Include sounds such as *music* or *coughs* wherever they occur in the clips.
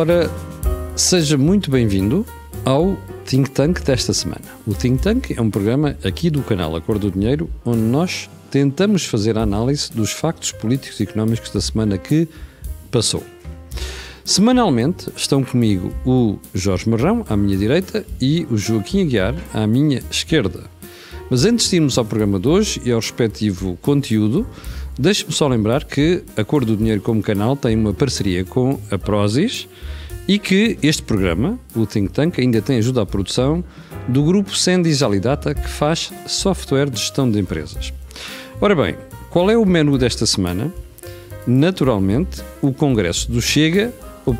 Ora, seja muito bem-vindo ao Think Tank desta semana. O Think Tank é um programa aqui do canal A Cor do Dinheiro, onde nós tentamos fazer a análise dos factos políticos e económicos da semana que passou. Semanalmente estão comigo o Jorge Marrão, à minha direita, e o Joaquim Aguiar, à minha esquerda. Mas antes de irmos ao programa de hoje e ao respectivo conteúdo, deixe-me só lembrar que a Cor do Dinheiro como canal tem uma parceria com a Prozis e que este programa, o Think Tank, ainda tem ajuda à produção do grupo Sendis Alidata, que faz software de gestão de empresas. Ora bem, qual é o menu desta semana? Naturalmente, o Congresso do Chega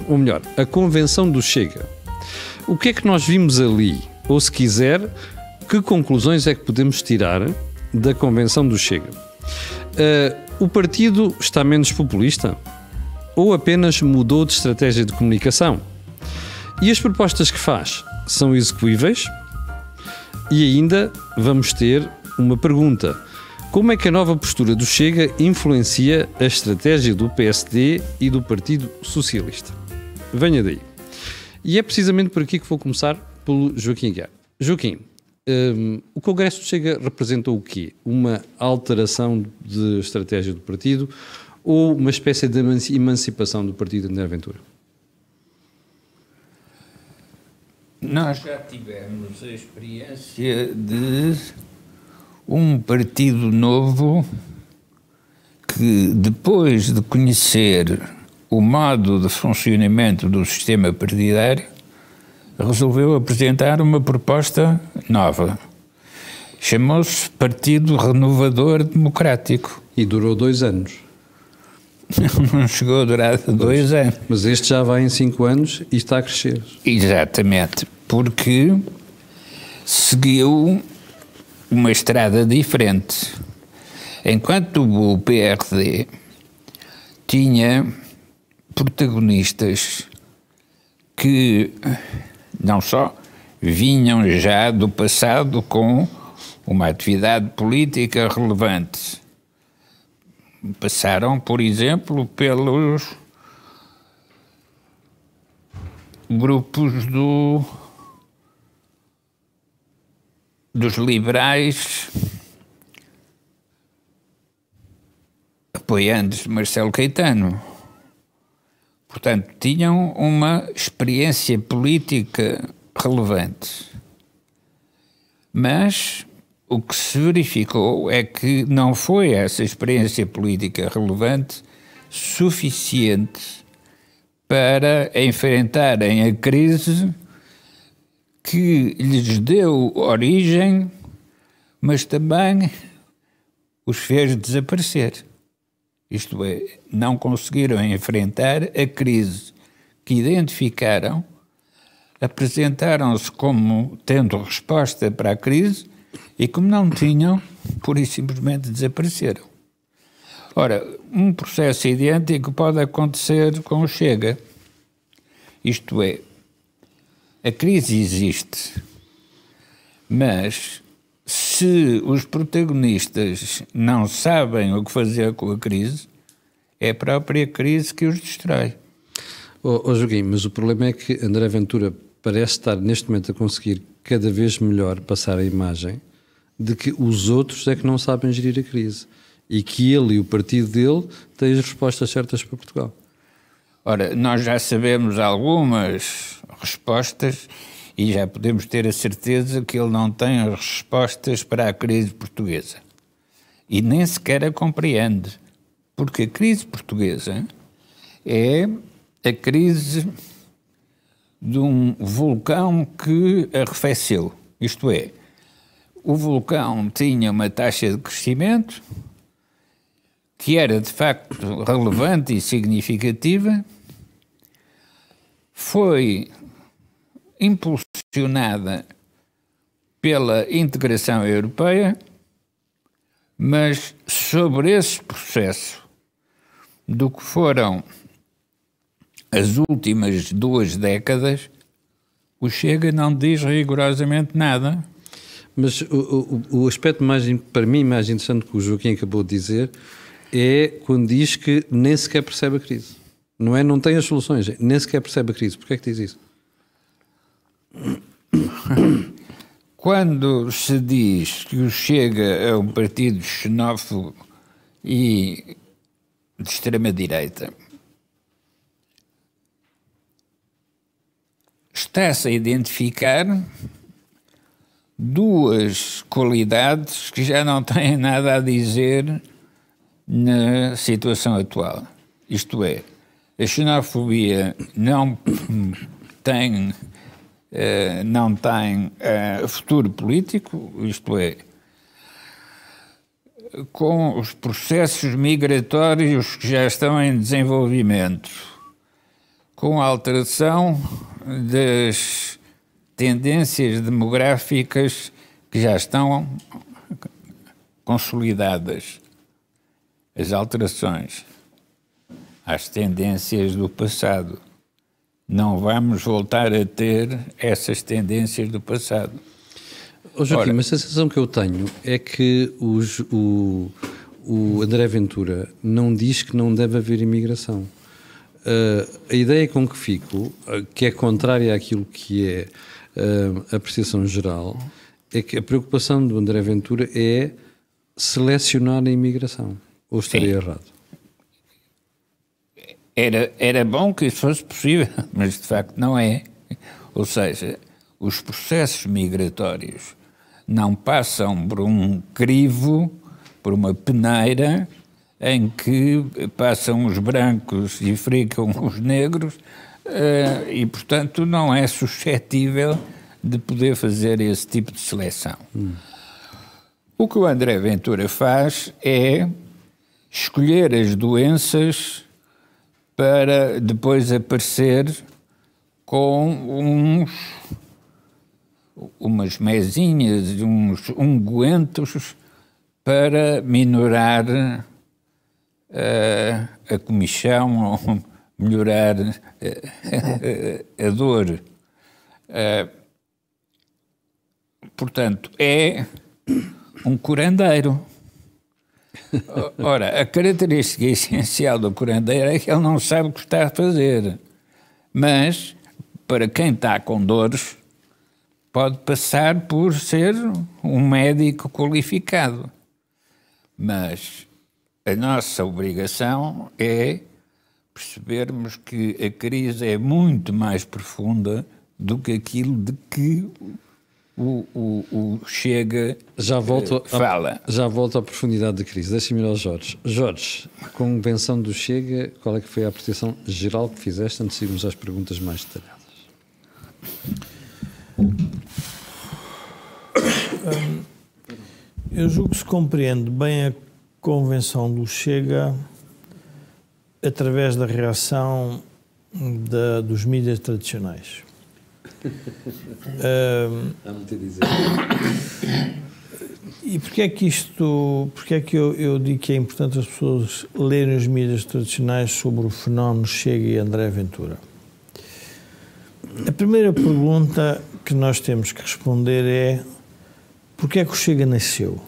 ou melhor, a convenção do Chega. O que é que nós vimos ali? Ou se quiser, que conclusões é que podemos tirar da convenção do Chega? Uh, o partido está menos populista? Ou apenas mudou de estratégia de comunicação? E as propostas que faz são execuíveis? E ainda vamos ter uma pergunta. Como é que a nova postura do Chega influencia a estratégia do PSD e do Partido Socialista? Venha daí. E é precisamente por aqui que vou começar pelo Joaquim Guiar. Joaquim, um, o Congresso Chega representou o quê? Uma alteração de estratégia do partido ou uma espécie de emancipação do partido André Ventura? Nós já tivemos a experiência de um partido novo que, depois de conhecer o modo de funcionamento do sistema partidário, resolveu apresentar uma proposta nova. Chamou-se Partido Renovador Democrático. E durou dois anos. *laughs* Não chegou a durar dois anos. Mas este já vai em cinco anos e está a crescer. Exatamente, porque seguiu uma estrada diferente. Enquanto o PRD tinha protagonistas que não só vinham já do passado com uma atividade política relevante. Passaram, por exemplo, pelos grupos do dos liberais apoiantes de Marcelo Caetano. Portanto, tinham uma experiência política relevante. Mas o que se verificou é que não foi essa experiência política relevante suficiente para enfrentarem a crise que lhes deu origem, mas também os fez desaparecer. Isto é, não conseguiram enfrentar a crise que identificaram, apresentaram-se como tendo resposta para a crise e, como não tinham, pura e simplesmente desapareceram. Ora, um processo idêntico pode acontecer com o Chega. Isto é, a crise existe, mas se os protagonistas não sabem o que fazer com a crise, é a própria crise que os destrói. Oh, oh Joaquim, mas o problema é que André Ventura parece estar neste momento a conseguir cada vez melhor passar a imagem de que os outros é que não sabem gerir a crise e que ele e o partido dele têm as respostas certas para Portugal. Ora, nós já sabemos algumas respostas e já podemos ter a certeza que ele não tem as respostas para a crise portuguesa. E nem sequer a compreende, porque a crise portuguesa é a crise de um vulcão que arrefeceu. Isto é, o vulcão tinha uma taxa de crescimento que era de facto relevante e significativa, foi impulsionada pela integração europeia, mas sobre esse processo do que foram as últimas duas décadas, o Chega não diz rigorosamente nada. Mas o, o, o aspecto mais, para mim mais interessante que o Joaquim acabou de dizer é quando diz que nem sequer percebe a crise. Não é não tem as soluções, nem sequer percebe a crise. Porquê é que diz isso? *coughs* Quando se diz que o Chega é um partido xenófobo e de extrema-direita, está-se a identificar duas qualidades que já não têm nada a dizer na situação atual. Isto é, a xenofobia não *coughs* tem, uh, não tem uh, futuro político, isto é, com os processos migratórios que já estão em desenvolvimento, com a alteração das tendências demográficas que já estão consolidadas, as alterações às tendências do passado. Não vamos voltar a ter essas tendências do passado. Oh, Joaquim, Ora, mas a sensação que eu tenho é que os, o, o André Ventura não diz que não deve haver imigração. Uh, a ideia com que fico, uh, que é contrária àquilo que é uh, a apreciação geral, é que a preocupação do André Ventura é selecionar a imigração. Ou estaria Sim. errado? Era, era bom que isso fosse possível, *laughs* mas de facto não é. Ou seja, os processos migratórios não passam por um crivo, por uma peneira, em que passam os brancos e fricam *laughs* os negros, uh, e portanto não é suscetível de poder fazer esse tipo de seleção. Hum. O que o André Ventura faz é escolher as doenças para depois aparecer com uns umas mesinhas, uns ungüentos para minorar uh, a comichão ou *laughs* melhorar uh, *laughs* a dor. Uh, portanto, é um curandeiro. Ora, a característica essencial do curandeiro é que ele não sabe o que está a fazer. Mas, para quem está com dores, pode passar por ser um médico qualificado. Mas a nossa obrigação é percebermos que a crise é muito mais profunda do que aquilo de que o, o, o Chega já volto uh, fala. A, já volto à profundidade da crise. Deixa-me ir ao Jorge. Jorge, convenção do Chega, qual é que foi a apreciação geral que fizeste antes de irmos às perguntas mais detalhadas? Eu julgo que se compreende bem a convenção do Chega através da reação da, dos mídias tradicionais. Um, Há muito a dizer. E porquê é que isto, porquê é que eu, eu digo que é importante as pessoas lerem os mídias tradicionais sobre o fenómeno Chega e André Ventura? A primeira pergunta que nós temos que responder é porquê é que o Chega nasceu?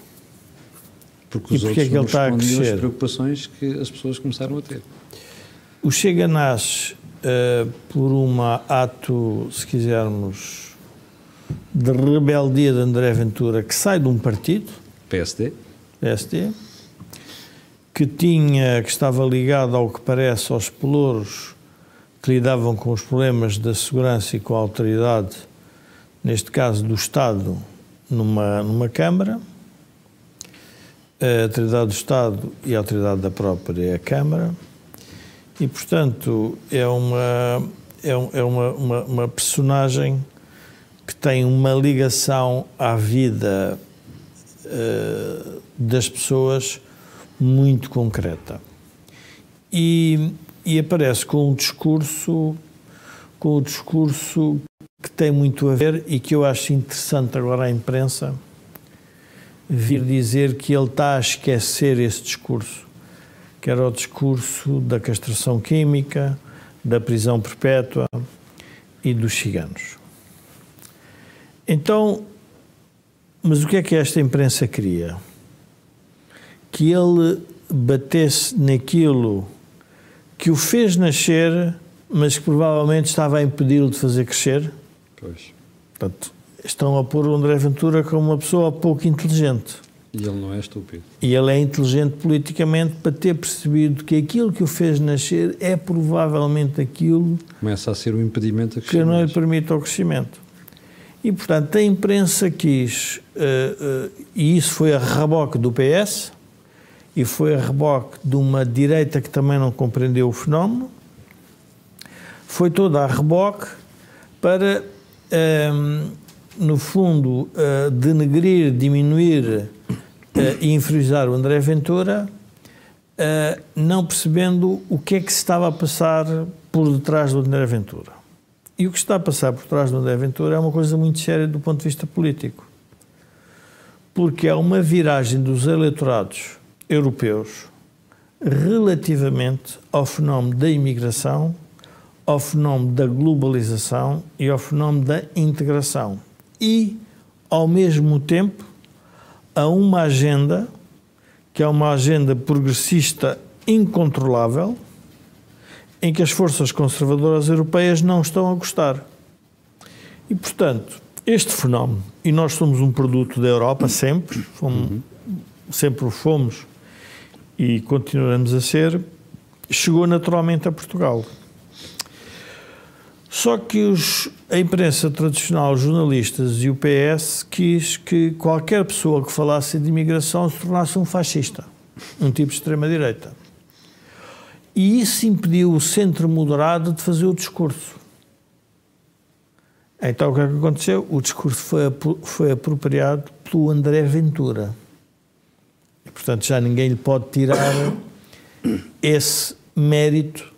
Porque os e porquê é que ele está a crescer? as preocupações que as pessoas começaram a ter. O Chega nasce uh, por um ato, se quisermos, de rebeldia de André Ventura, que sai de um partido, PSD, PSD, que tinha, que estava ligado ao que parece aos pelouros que lidavam com os problemas da segurança e com a autoridade, neste caso do Estado, numa, numa Câmara, a autoridade do Estado e a autoridade da própria Câmara, e, portanto, é uma, é, é uma, uma, uma personagem que tem uma ligação à vida uh, das pessoas muito concreta. E e aparece com um discurso com um discurso que tem muito a ver e que eu acho interessante agora a imprensa vir dizer que ele está a esquecer esse discurso, que era o discurso da castração química, da prisão perpétua e dos ciganos. Então, mas o que é que esta imprensa queria? Que ele batesse naquilo que o fez nascer, mas que provavelmente estava a impedi-lo de fazer crescer. Pois. Portanto, estão a pôr o André Ventura como uma pessoa pouco inteligente. E ele não é estúpido. E ele é inteligente politicamente para ter percebido que aquilo que o fez nascer é provavelmente aquilo Começa a ser um impedimento a que não lhe permite o crescimento. E, portanto, a imprensa quis, eh, eh, e isso foi a reboque do PS, e foi a reboque de uma direita que também não compreendeu o fenómeno, foi toda a reboque para, ehm, no fundo, eh, denegrir, diminuir eh, e inferiorizar o André Ventura, eh, não percebendo o que é que se estava a passar por detrás do André Ventura. E o que está a passar por trás do André Ventura é uma coisa muito séria do ponto de vista político. Porque há uma viragem dos eleitorados europeus relativamente ao fenómeno da imigração, ao fenómeno da globalização e ao fenómeno da integração. E, ao mesmo tempo, a uma agenda que é uma agenda progressista incontrolável, em que as forças conservadoras europeias não estão a gostar. E, portanto, este fenómeno, e nós somos um produto da Europa sempre, fomos, sempre o fomos e continuaremos a ser, chegou naturalmente a Portugal. Só que os, a imprensa tradicional, os jornalistas e o PS quis que qualquer pessoa que falasse de imigração se tornasse um fascista, um tipo de extrema-direita. E isso impediu o centro moderado de fazer o discurso. Então o que é que aconteceu? O discurso foi, foi apropriado pelo André Ventura. E, portanto, já ninguém lhe pode tirar esse mérito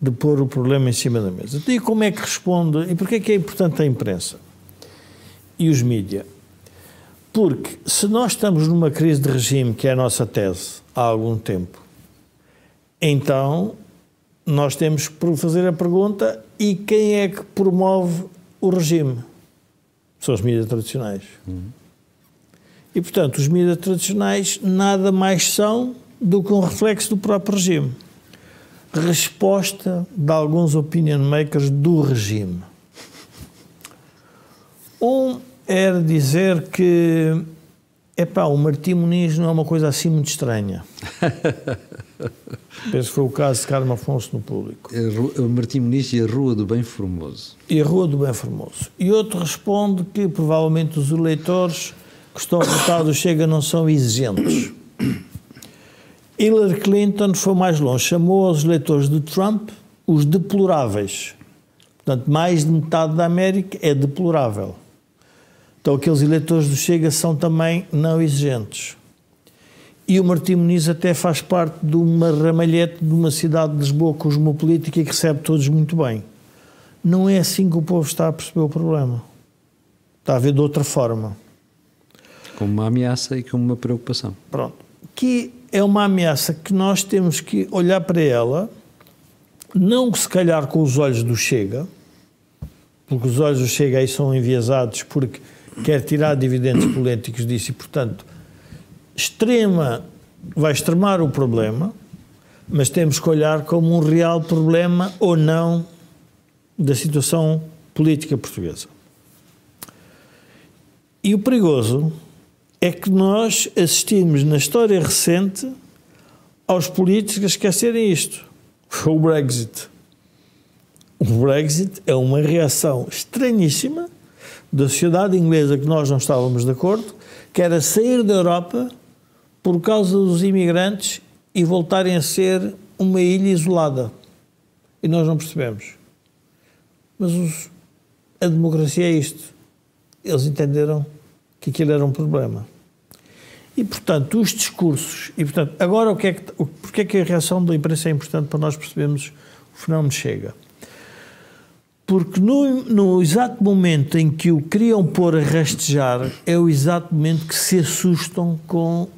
de pôr o problema em cima da mesa. Então, E como é que responde? E porquê é que é importante a imprensa e os mídias? Porque se nós estamos numa crise de regime, que é a nossa tese há algum tempo, então nós temos que fazer a pergunta: e quem é que promove o regime? São os mídias tradicionais. E, portanto, os mídias tradicionais nada mais são do que um reflexo do próprio regime. Resposta de alguns opinion makers do regime. Um era dizer que epá, o Martim Muniz não é uma coisa assim muito estranha. *laughs* Penso que foi o caso de Carmo Afonso no público. A Ru- a Martim Muniz e a Rua do Bem Formoso. E a Rua do Bem Formoso. E outro responde que provavelmente os eleitores que estão *coughs* a votar do Chega não são exigentes. Hillary Clinton foi mais longe, chamou aos eleitores de Trump os deploráveis. Portanto, mais de metade da América é deplorável. Então, aqueles eleitores do Chega são também não exigentes. E o Martim Muniz até faz parte de uma ramalhete de uma cidade de Lisboa cosmopolítica e que recebe todos muito bem. Não é assim que o povo está a perceber o problema. Está a ver de outra forma. Como uma ameaça e como uma preocupação. Pronto. Que é uma ameaça que nós temos que olhar para ela, não se calhar com os olhos do Chega, porque os olhos do Chega aí são enviesados porque quer tirar dividendos *coughs* políticos disso e, portanto, extrema, vai extremar o problema, mas temos que olhar como um real problema ou não da situação política portuguesa. E o perigoso é que nós assistimos na história recente aos políticos a esquecerem isto. Foi o Brexit. O Brexit é uma reação estranhíssima da sociedade inglesa que nós não estávamos de acordo, que era sair da Europa por causa dos imigrantes e voltarem a ser uma ilha isolada. E nós não percebemos. Mas os- a democracia é isto. Eles entenderam que aquilo era um problema. E, portanto, os discursos. E, portanto, agora o que é que, o, porque é que a reação da imprensa é importante para nós percebermos o fenómeno chega? Porque no, no exato momento em que o queriam pôr a rastejar, é o exato momento que se assustam com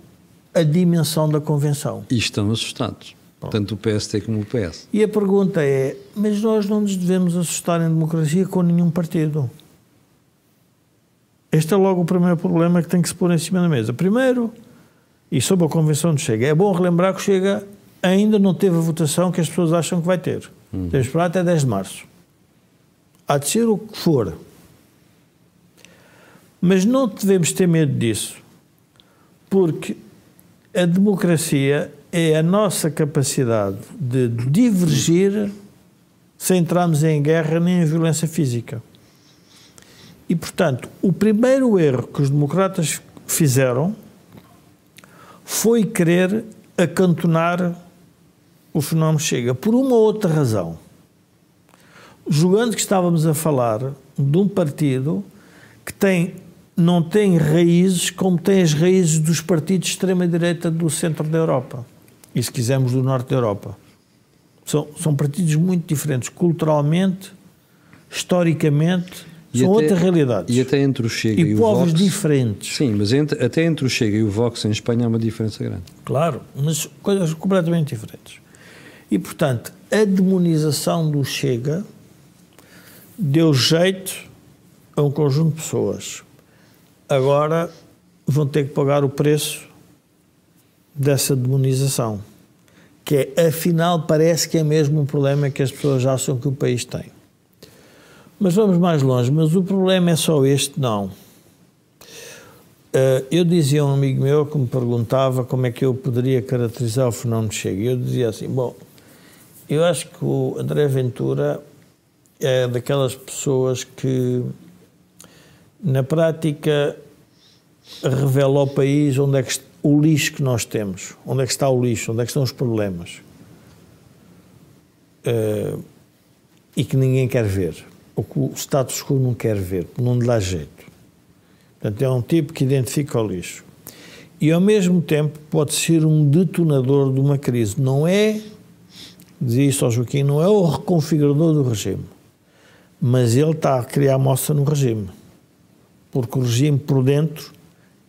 a dimensão da convenção. E estão assustados. Tanto o PST como o PS. E a pergunta é: mas nós não nos devemos assustar em democracia com nenhum partido? Este é logo o primeiro problema que tem que se pôr em cima da mesa. Primeiro, e sobre a convenção do Chega, é bom relembrar que o Chega ainda não teve a votação que as pessoas acham que vai ter. Hum. Temos esperar até 10 de março. Há de ser o que for. Mas não devemos ter medo disso, porque a democracia é a nossa capacidade de divergir sem entrarmos em guerra nem em violência física. E, portanto, o primeiro erro que os democratas fizeram foi querer acantonar o fenómeno Chega, por uma outra razão. Julgando que estávamos a falar de um partido que tem, não tem raízes como tem as raízes dos partidos de extrema-direita do centro da Europa, e se quisermos do norte da Europa. São, são partidos muito diferentes, culturalmente, historicamente, e são até, outras realidades. E até entre o Chega e, e o povos Vox, diferentes. Sim, mas entre, até entre o Chega e o Vox em Espanha há uma diferença grande. Claro, mas coisas completamente diferentes. E, portanto, a demonização do Chega deu jeito a um conjunto de pessoas. Agora vão ter que pagar o preço dessa demonização, que é, afinal, parece que é mesmo um problema que as pessoas acham que o país tem. Mas vamos mais longe, mas o problema é só este? Não. Uh, eu dizia a um amigo meu que me perguntava como é que eu poderia caracterizar o fenómeno Chega. Eu dizia assim: bom, eu acho que o André Ventura é daquelas pessoas que, na prática, revela ao país onde é que o lixo que nós temos, onde é que está o lixo, onde é que estão os problemas. Uh, e que ninguém quer ver o que o status quo não quer ver, não lhe dá jeito. Portanto, é um tipo que identifica o lixo. E, ao mesmo tempo, pode ser um detonador de uma crise. Não é, dizia isso ao Joaquim, não é o reconfigurador do regime, mas ele está a criar moça no regime. Porque o regime, por dentro,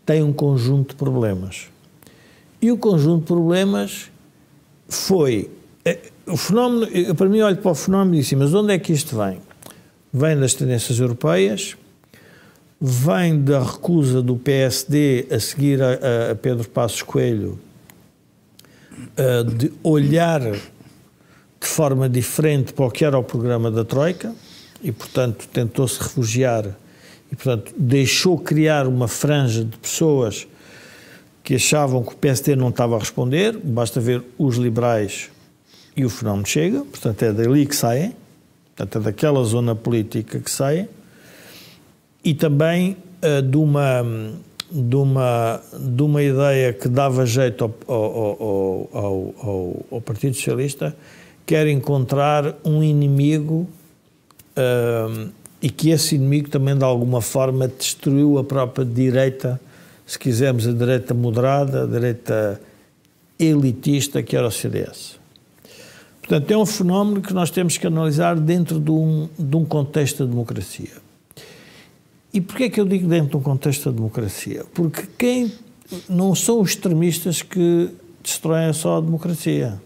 tem um conjunto de problemas. E o conjunto de problemas foi. Eh, o fenómeno, para mim, olho para o fenómeno e disse, mas onde é que isto vem? Vem das tendências europeias, vem da recusa do PSD a seguir a, a Pedro Passos Coelho de olhar de forma diferente para o que era o programa da Troika e, portanto, tentou-se refugiar e, portanto, deixou criar uma franja de pessoas que achavam que o PSD não estava a responder, basta ver os liberais e o fenómeno chega, portanto, é dali que saem portanto, é daquela zona política que sai, e também uh, de, uma, de, uma, de uma ideia que dava jeito ao, ao, ao, ao Partido Socialista, que era encontrar um inimigo uh, e que esse inimigo também, de alguma forma, destruiu a própria direita, se quisermos, a direita moderada, a direita elitista, que era o CDS. Portanto, é um fenómeno que nós temos que analisar dentro de um, de um contexto da democracia. E porquê é que eu digo dentro de um contexto da democracia? Porque quem não são os extremistas que destroem só a democracia.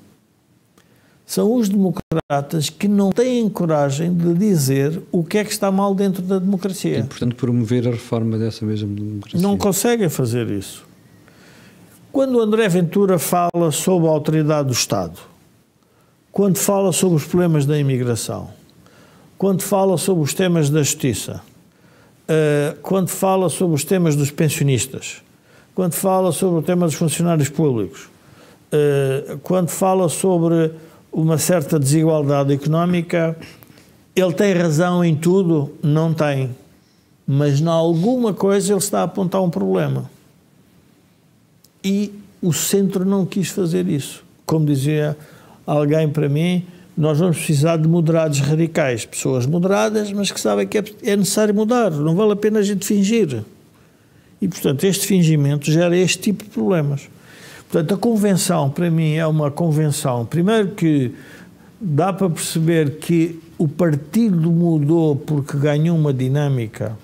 São os democratas que não têm coragem de dizer o que é que está mal dentro da democracia. E, portanto, promover a reforma dessa mesma democracia. Não conseguem fazer isso. Quando o André Ventura fala sobre a autoridade do Estado, quando fala sobre os problemas da imigração, quando fala sobre os temas da justiça, uh, quando fala sobre os temas dos pensionistas, quando fala sobre o tema dos funcionários públicos, uh, quando fala sobre uma certa desigualdade económica, ele tem razão em tudo? Não tem. Mas, em alguma coisa, ele está a apontar um problema. E o centro não quis fazer isso. Como dizia alguém para mim, nós vamos precisar de moderados radicais, pessoas moderadas, mas que sabem que é, é necessário mudar, não vale a pena a gente fingir. E, portanto, este fingimento gera este tipo de problemas. Portanto, a convenção, para mim, é uma convenção, primeiro que dá para perceber que o partido mudou porque ganhou uma dinâmica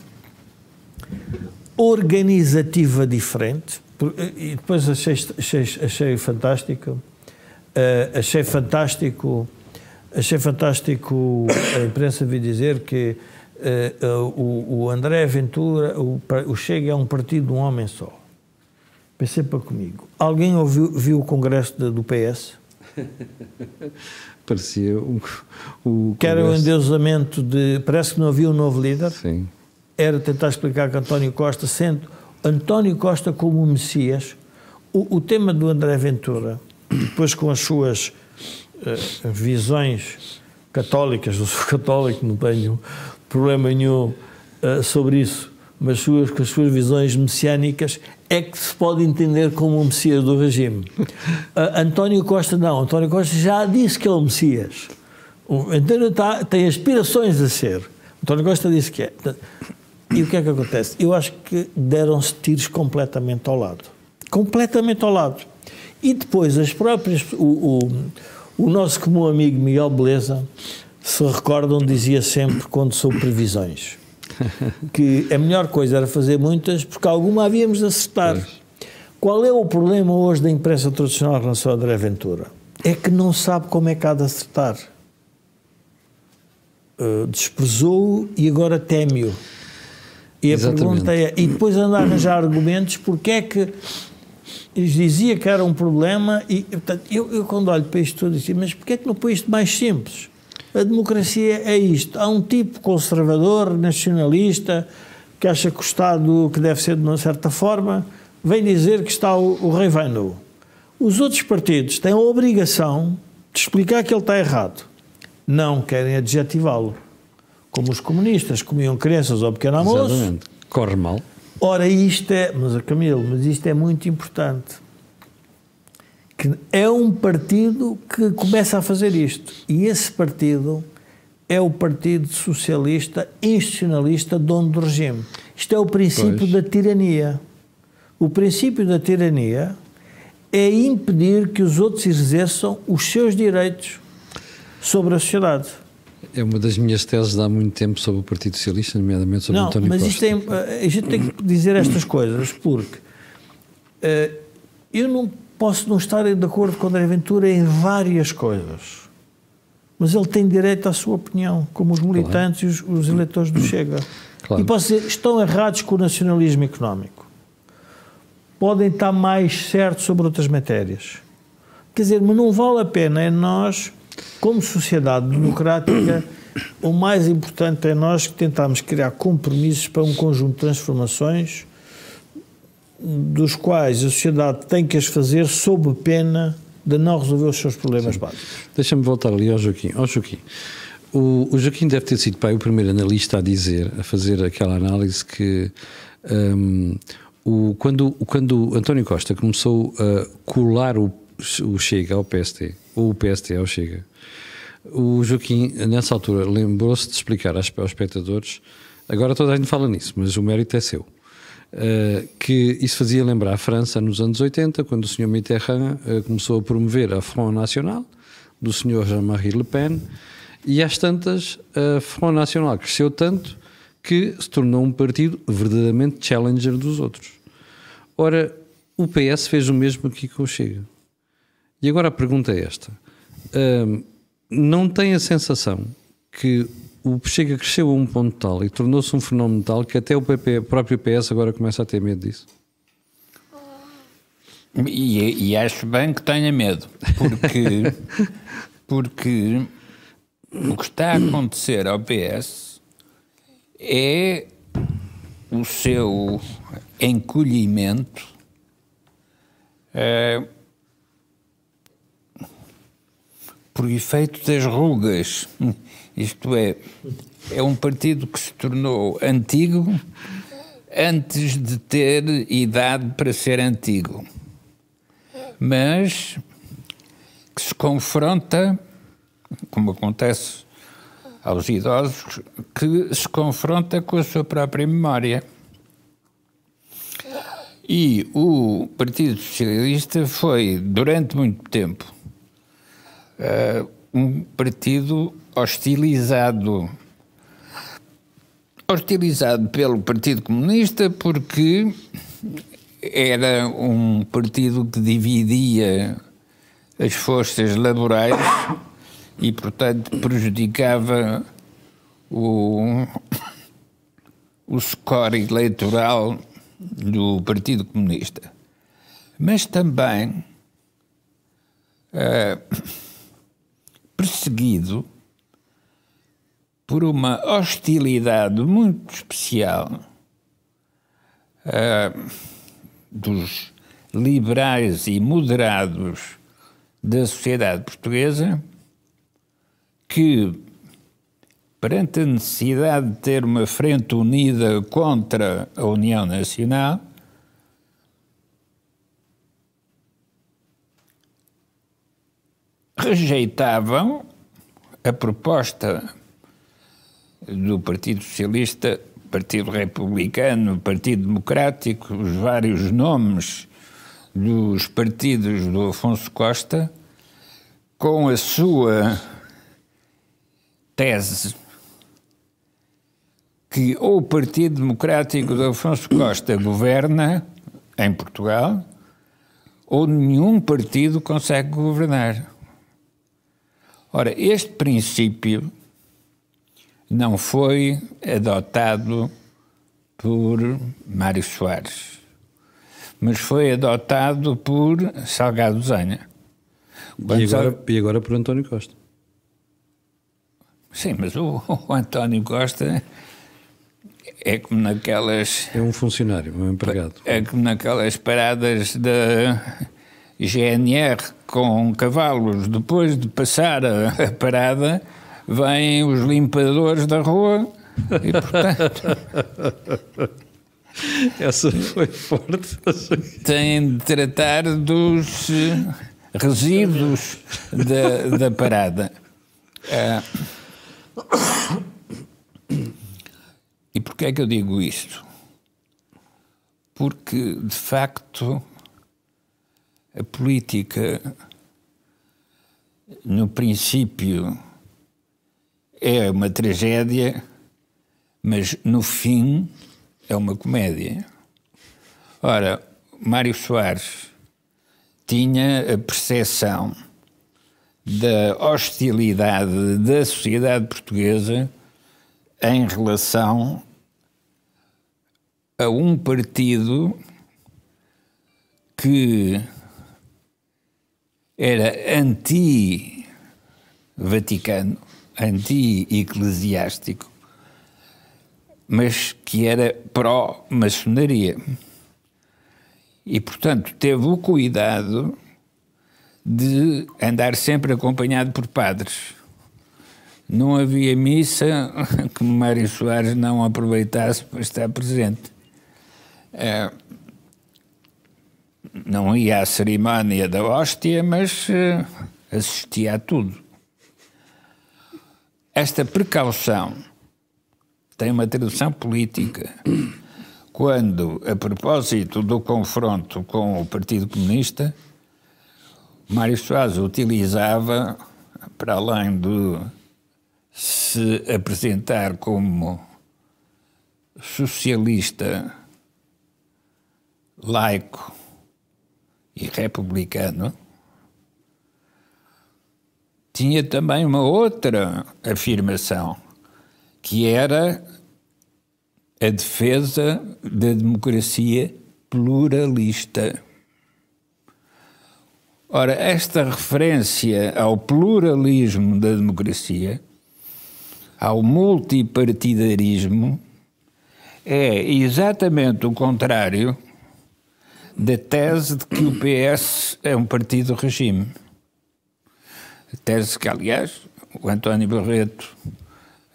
organizativa diferente, e depois achei, achei, achei fantástico Uh, achei fantástico, achei fantástico a imprensa vir dizer que uh, o, o, André Ventura, o, o Chega é um partido de um homem só. Pensei para comigo. Alguém ouviu, viu o congresso de, do PS? *laughs* Parecia o. o que era o endeusamento de. Parece que não havia um novo líder. Sim. Era tentar explicar que António Costa, sendo António Costa como o Messias, o, o tema do André Ventura, depois com as suas uh, visões católicas, eu sou *laughs* católico, não tenho problema nenhum uh, sobre isso, mas suas, com as suas visões messiânicas, é que se pode entender como o Messias do regime. Uh, *laughs* António Costa não, António Costa já disse que é o Messias. O António tá, tem aspirações a ser. António Costa disse que é. E o que é que acontece? Eu acho que deram-se tiros completamente ao lado. Completamente ao lado. E depois as próprias. O, o, o nosso comum amigo Miguel Beleza, se recordam, dizia sempre quando sou previsões *laughs* que a melhor coisa era fazer muitas, porque alguma havíamos de acertar. Pois. Qual é o problema hoje da imprensa tradicional em relação a André Ventura? É que não sabe como é que há de acertar. Uh, desprezou-o e agora teme-o. E a Exatamente. pergunta é, e depois anda a arranjar argumentos porque é que dizia que era um problema e, portanto, eu, eu quando olho para isto tudo, disse, mas porquê é que não põe isto mais simples? A democracia é isto. Há um tipo conservador, nacionalista, que acha que o Estado, que deve ser de uma certa forma, vem dizer que está o, o rei vai nu. Os outros partidos têm a obrigação de explicar que ele está errado. Não querem adjetivá-lo. Como os comunistas comiam crianças ao pequeno almoço. Exatamente. Corre mal. Ora, isto é, mas Camilo, mas isto é muito importante que é um partido que começa a fazer isto. E esse partido é o Partido Socialista Institucionalista Dono do Regime. Isto é o princípio pois. da tirania. O princípio da tirania é impedir que os outros exerçam os seus direitos sobre a sociedade. É uma das minhas teses de há muito tempo sobre o Partido Socialista, nomeadamente sobre Não, António mas Costa. Isto é, a gente tem que dizer estas coisas porque uh, eu não Posso não estar de acordo com André Ventura em várias coisas, mas ele tem direito à sua opinião, como os militantes claro. e os, os, eleitores do Chega. Claro. E posso dizer, estão errados com o nacionalismo económico. Podem estar mais certos sobre outras matérias. Quer dizer, mas não vale a pena, é nós, como sociedade democrática, o mais importante é nós que tentamos criar compromissos para um conjunto de transformações dos quais a sociedade tem que as fazer sob pena de não resolver os seus problemas Sim. básicos. Deixa-me voltar ali ao Joaquim. Ao Joaquim. O, o Joaquim deve ter sido pai, o primeiro analista a dizer, a fazer aquela análise que um, o, quando, quando António Costa começou a colar o, o Chega ao PST, o PST ao Chega, o Joaquim, nessa altura, lembrou-se de explicar aos, espectadores, agora toda a gente fala nisso, mas o mérito é seu Uh, que isso fazia lembrar a França nos anos 80, quando o Sr. Mitterrand uh, começou a promover a Front National do Sr. Jean-Marie Le Pen, e às tantas, a Front National cresceu tanto que se tornou um partido verdadeiramente challenger dos outros. Ora, o PS fez o mesmo aqui com o Chega. E agora a pergunta é esta: uh, não tem a sensação que o Chega cresceu a um ponto tal e tornou-se um fenómeno tal que até o, PP, próprio PS agora começa a ter medo disso. E, e acho bem que tenha medo, porque, *laughs* porque o que está a acontecer ao PS é o seu encolhimento é, por efeito das rugas isto é, é um partido que se tornou antigo antes de ter idade para ser antigo, mas que se confronta, como acontece aos idosos, que se confronta com a sua própria memória. E o Partido Socialista foi, durante muito tempo, uh, um partido hostilizado hostilizado pelo Partido Comunista porque era um partido que dividia as forças laborais e, portanto, prejudicava o, o score eleitoral do Partido Comunista. Mas também uh, perseguido por uma hostilidade muito especial uh, dos liberais e moderados da sociedade portuguesa que, perante a necessidade de ter uma frente unida contra a União Nacional, rejeitavam a proposta do Partido Socialista, Partido Republicano, Partido Democrático, os vários nomes dos partidos do Afonso Costa, com a sua tese que ou o Partido Democrático de Afonso Costa governa em Portugal, ou nenhum partido consegue governar. Ora, este princípio não foi adotado por Mário Soares, mas foi adotado por Salgado Zanha. E agora, e agora por António Costa. Sim, mas o, o, António Costa é como naquelas. É um funcionário, um empregado. É como naquelas paradas da GNR com cavalos, depois de passar a, a parada, vêm os limpadores da rua e, portanto. *laughs* Essa foi forte. Têm de tratar dos resíduos da, da parada. Ah, e porquê é que eu digo isto? Porque, de facto, a política, no princípio, é uma tragédia, mas no fim é uma comédia. Ora, Mário Soares tinha a percepção da hostilidade da sociedade portuguesa em relação a um partido que era anti-Vaticano, anti-eclesiástico, mas que era pró-maçonaria. E, portanto, teve o cuidado de andar sempre acompanhado por padres. Não havia missa *laughs* que Mário Soares não aproveitasse para estar presente. É, não ia à cerimónia da hóstia, mas uh, assistia a tudo. Esta precaução tem uma tradução política. Quando, a propósito do confronto com o Partido Comunista, Mário Soares utilizava, para além de se apresentar como socialista laico e republicano, tinha também uma outra afirmação, que era a defesa da democracia pluralista. Ora, esta referência ao pluralismo da democracia, ao multipartidarismo, é exatamente o contrário da tese de que o PS é um partido regime. Tese que, aliás, o António Barreto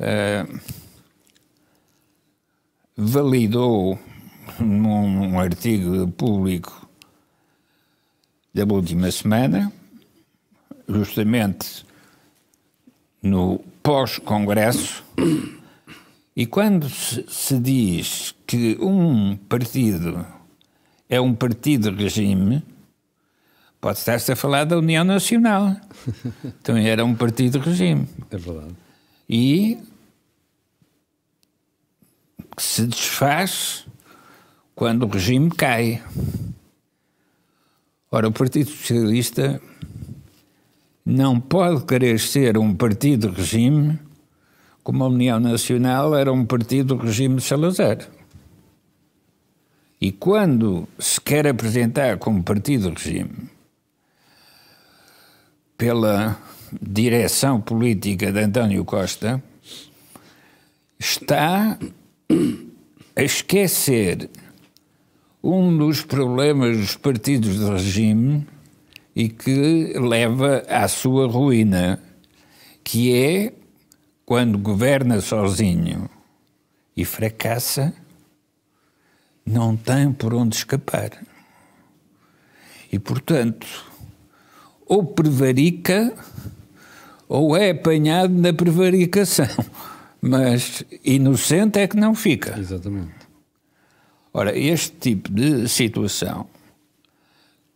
uh, validou num, num artigo público da última semana, justamente no pós-congresso, e quando se diz que um partido é um partido regime, pode estar-se a falar da União Nacional. *laughs* Também era um partido regime. É verdade. E se desfaz quando o regime cai. Ora, o Partido Socialista não pode querer ser um partido regime como a União Nacional era um partido regime de Salazar. E quando se quer apresentar como partido regime, pela direção política de António Costa está a esquecer um dos problemas dos partidos de regime e que leva à sua ruína, que é quando governa sozinho e fracassa, não tem por onde escapar. E, portanto, ou prevarica ou é apanhado na prevaricação. *laughs* Mas inocente é que não fica. Exatamente. Ora, este tipo de situação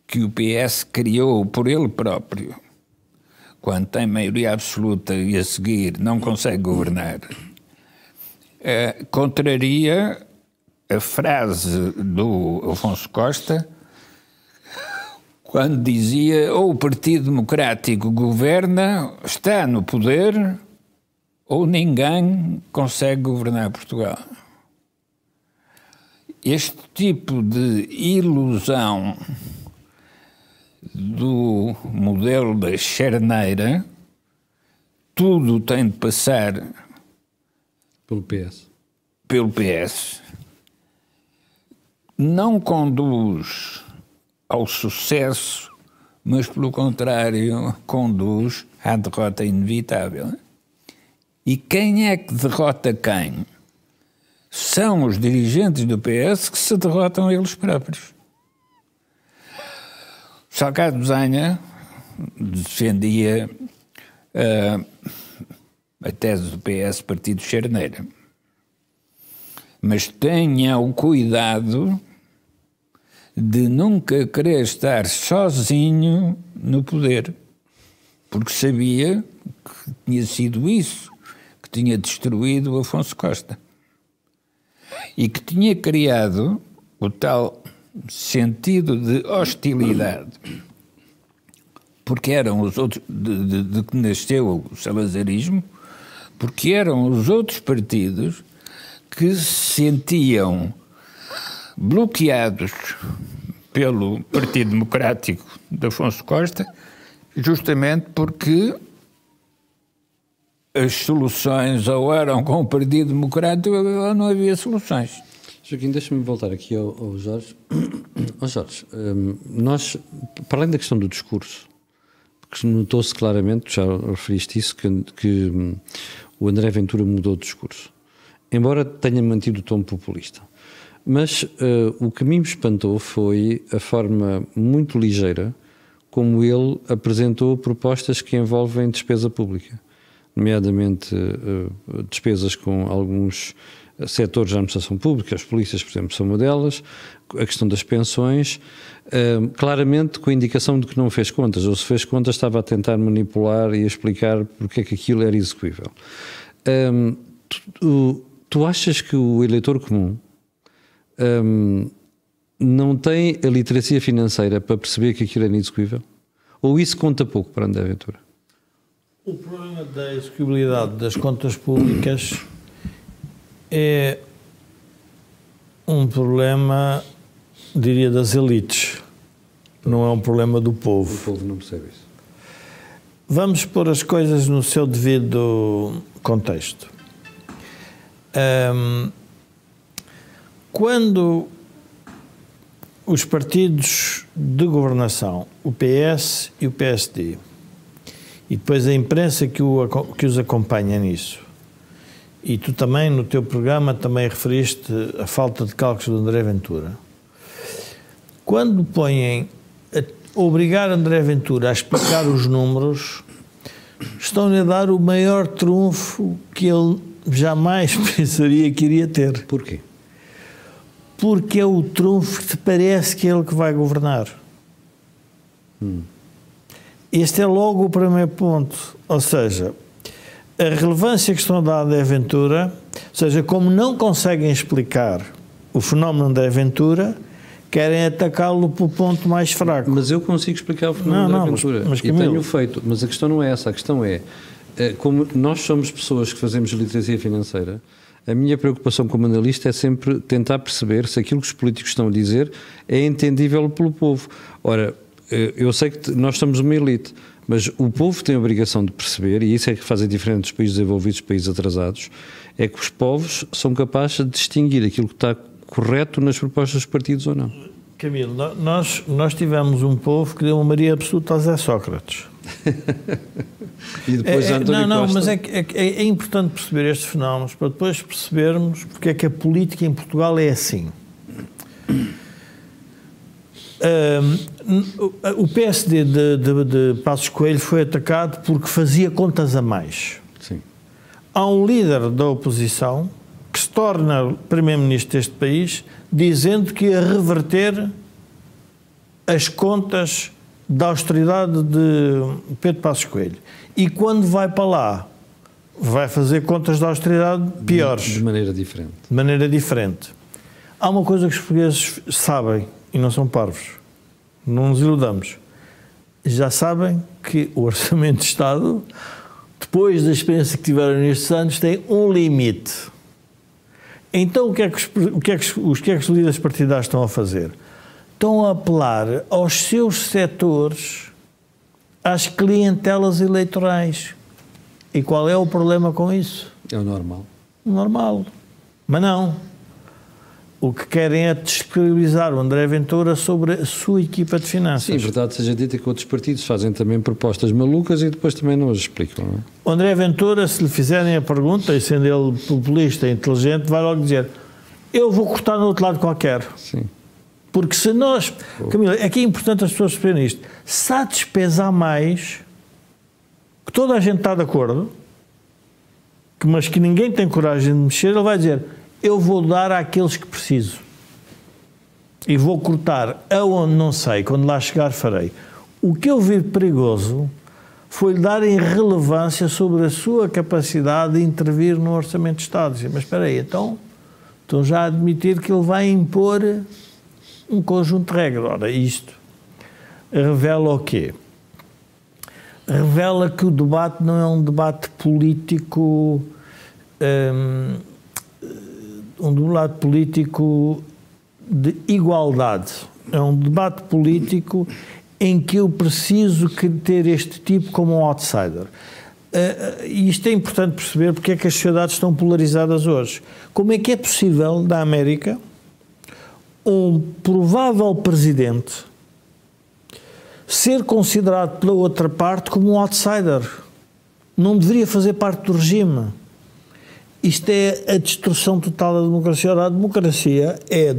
que o PS criou por ele próprio, quando tem maioria absoluta e a seguir não consegue governar, é, contraria a frase do Afonso Costa quando dizia ou o Partido Democrático governa, está no poder, ou ninguém consegue governar Portugal. Este tipo de ilusão do modelo da charneira, tudo tem de passar pelo PS. Pelo PS. Não conduz ao sucesso, mas pelo contrário conduz à derrota inevitável. E quem é que derrota quem? São os dirigentes do PS que se derrotam eles próprios. Salgado Zanha defendia uh, a tese do PS Partido Charneira. Mas tenha o cuidado de nunca querer estar sozinho no poder, porque sabia que tinha sido isso que tinha destruído Afonso Costa. E que tinha criado o tal sentido de hostilidade, porque eram os outros, de, de, de que nasceu o salazarismo, porque eram os outros partidos que se sentiam bloqueados pelo Partido Democrático de Afonso Costa, justamente porque as soluções ou eram com o Partido Democrático ou não havia soluções. Joaquim, deixa-me voltar aqui ao, ao Jorge. *clears throat* Ao Jorge, um, nós, para além da questão do discurso, porque notou-se claramente, já referiste isso, que, que um, o André Ventura mudou de discurso. Embora tenha mantido o tom populista. Mas uh, o que me espantou foi a forma muito ligeira como ele apresentou propostas que envolvem despesa pública, nomeadamente uh, despesas com alguns setores da administração pública, as polícias, por exemplo, são uma delas, a questão das pensões, uh, claramente com a indicação de que não fez contas, ou se fez contas estava a tentar manipular e explicar porque é que aquilo era execuível. tu, tu achas que o eleitor comum um, não tem a literacia financeira para perceber que aquilo é inexecuível? Ou isso conta pouco para André Ventura? O problema da execuibilidade das contas públicas é um problema, diria, das elites. Não é um problema do povo. O povo não percebe isso. Vamos pôr as coisas no seu devido contexto. Um, quando os partidos de governação, o PS e o PSD, e depois a imprensa que, o, que os acompanha nisso, e tu também no teu programa também referiste a falta de cálculos de André Ventura, quando põem a obrigar André Ventura a explicar os números, estão-lhe a dar o maior trunfo que ele jamais *laughs* pensaria que iria ter. Porquê? Porque é o trunfo que te parece que é ele que vai governar. Hum. Este é logo o primeiro ponto. Ou seja, a relevância que estão a dar à Aventura, ou seja, como não conseguem explicar o fenómeno da Aventura, querem atacá-lo pelo ponto mais fraco. Mas eu consigo explicar o fenómeno não, da Aventura. Mas, mas e tenho feito. Mas a questão não é essa. A questão é, eh, como nós somos pessoas que fazemos literacia financeira, a minha preocupação como analista é sempre tentar perceber se aquilo que os políticos estão a dizer é entendível pelo povo. Ora, eh, eu sei que nós somos uma elite, Mas o povo tem a obrigação de perceber, e isso é que faz a diferença dos países desenvolvidos dos países atrasados, é que os povos são capazes de distinguir aquilo que está correto nas propostas dos partidos ou não. Camilo, nós, nós tivemos um povo que deu uma maria absoluta a Zé Sócrates. *laughs* e depois é, é, António Não, não, Costa. mas é, é, é importante perceber estes fenómenos para depois percebermos porque é que a política em Portugal é assim. Um, o PSD de, de, de Passos Coelho foi atacado porque fazia contas a mais. Sim. Há um líder da oposição que se torna primeiro-ministro deste país dizendo que ia reverter as contas da austeridade de Pedro Passos Coelho. E quando vai para lá, vai fazer contas de austeridade piores. De maneira diferente. De maneira diferente. Há uma coisa que os portugueses sabem, e não são parvos, não nos iludamos. Já sabem que o Orçamento de Estado, depois da experiência que tiveram nestes anos, tem um limite. Então, o que é que os, o que é que os, que é que os líderes partidários estão a fazer? Estão a apelar aos seus setores, às clientelas eleitorais. E qual é o problema com isso? É o normal. Normal. Mas não. O que querem é descredibilizar o André Ventura sobre a sua equipa de finanças. Sim, verdade seja dita que outros partidos fazem também propostas malucas e depois também não as explicam. Não é? O André Ventura, se lhe fizerem a pergunta, e sendo ele populista e inteligente, vai logo dizer: Eu vou cortar no outro lado qualquer. Sim. Porque se nós. Camila, é que é importante as pessoas perceberem isto. Se há despesa mais, que toda a gente está de acordo, mas que ninguém tem coragem de mexer, ele vai dizer: Eu vou dar àqueles que preciso. E vou cortar aonde não sei, quando lá chegar farei. O que eu vi perigoso foi darem relevância sobre a sua capacidade de intervir no Orçamento de Estado. Dizer, mas espera aí, então estão já a admitir que ele vai impor um conjunto de regras. Ora, isto revela o quê? Revela que o debate não é um debate político, um, um debate político de igualdade. É um debate político em que eu preciso ter este tipo como um outsider. Uh, isto é importante perceber porque é que as sociedades estão polarizadas hoje. Como é que é possível, da América, um provável presidente ser considerado pela outra parte como um outsider. Não deveria fazer parte do regime. Isto é a destruição total da democracia. Ora, a democracia é